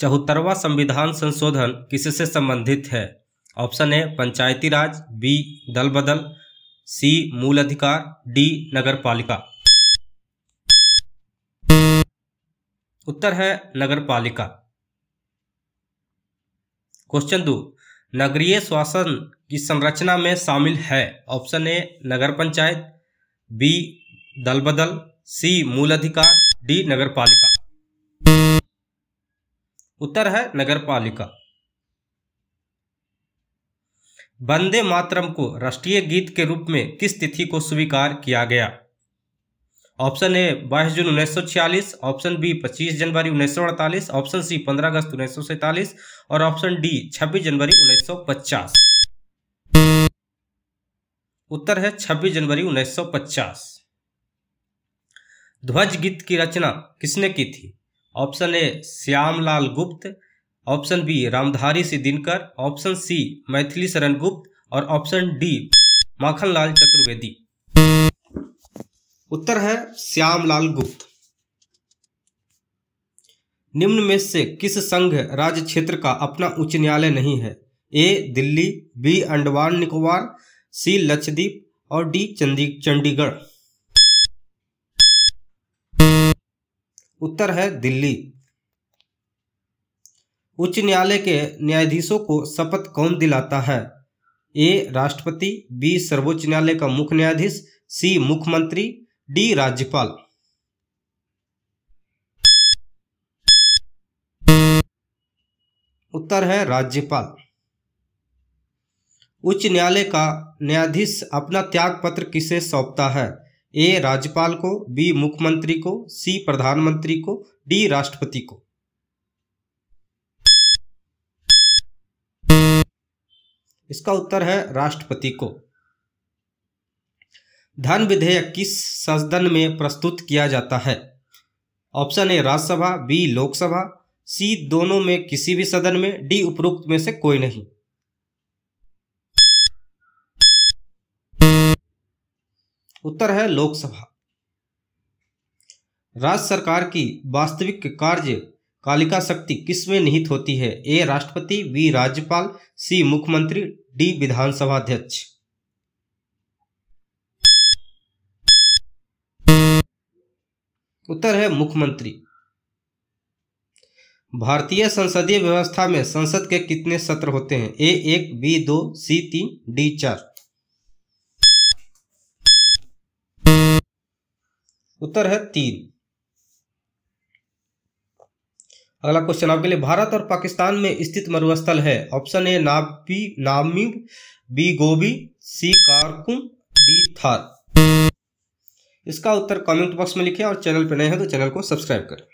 चौहत्तरवा संविधान संशोधन किससे संबंधित है? ऑप्शन ए, पंचायती राज, बी दल बदल सी, मूल अधिकार, डी नगर पालिका उत्तर है नगर पालिका क्वेश्चन दो, नगरीय शासन की संरचना में शामिल है? Option A, Nagar panchayat, B दल बदल सी, मूल अधिकार, डी नगर पालिका उत्तर है नगर पालिका वंदे मातरम को राष्ट्रीय गीत के रूप में किस तिथि को स्वीकार किया गया? ऑप्शन ए, बाईस जून 1946 ऑप्शन बी 25 जनवरी 1948 ऑप्शन सी 15 अगस्त 1947 और ऑप्शन डी 26 जनवरी 1950 उत्तर है 26 जनवरी 1950 ध्वज गीत की रचना किसने की थी? Option A Shyamlal Gupt, option B Ramdhari C Dinkar option C Maithili Sharan Gupt और ऑप्शन डी माखनलाल चतुर्वेदी। उत्तर है श्यामलाल गुप्त। निम्न में से किस संघ राज्य क्षेत्र का अपना उच्च न्यायालय नहीं है? A Delhi, B Andaman Nicobar, C Lakshadweep और डी चंडीगढ़। उत्तर है दिल्ली। उच्च न्यायालय के न्यायाधीशों को शपथ कौन दिलाता है? ए. राष्ट्रपति, बी. सर्वोच्च न्यायालय का मुख्य न्यायाधीश, सी. मुख्यमंत्री, डी. राज्यपाल। उत्तर है राज्यपाल। उच्च न्यायालय का न्यायाधीश अपना त्याग पत्र किसे सौंपता है? ए राज्यपाल को, बी मुख्यमंत्री को, सी प्रधानमंत्री को, डी राष्ट्रपति को। इसका उत्तर है राष्ट्रपति को। धन विधेयक किस सदन में प्रस्तुत किया जाता है। Option A Rajya Sabha, B Lok Sabha, C दोनों में किसी भी सदन में, डी उपरोक्त में से कोई नहीं। उत्तर है लोकसभा। राज्य सरकार की वास्तविक कार्य कालिका शक्ति किसमें निहित होती है? ए, राष्ट्रपति, बी, राज्यपाल, सी, मुख्यमंत्री, डी, विधानसभा अध्यक्ष। उत्तर है मुख्यमंत्री। भारतीय संसदीय व्यवस्था में संसद के कितने सत्र होते हैं? ए, एक, बी, दो, सी, तीन, डी, चार। उत्तर है तीन। अगला क्वेश्चन आपके लिए भारत और पाकिस्तान में स्थित मरुस्थल है। ऑप्शन ए नाबी नामिंग B Gobi C Karakum D Thar इसका उत्तर कमेंट बॉक्स में लिखें और चैनल पर नए हैं तो चैनल को सब्सक्राइब करें।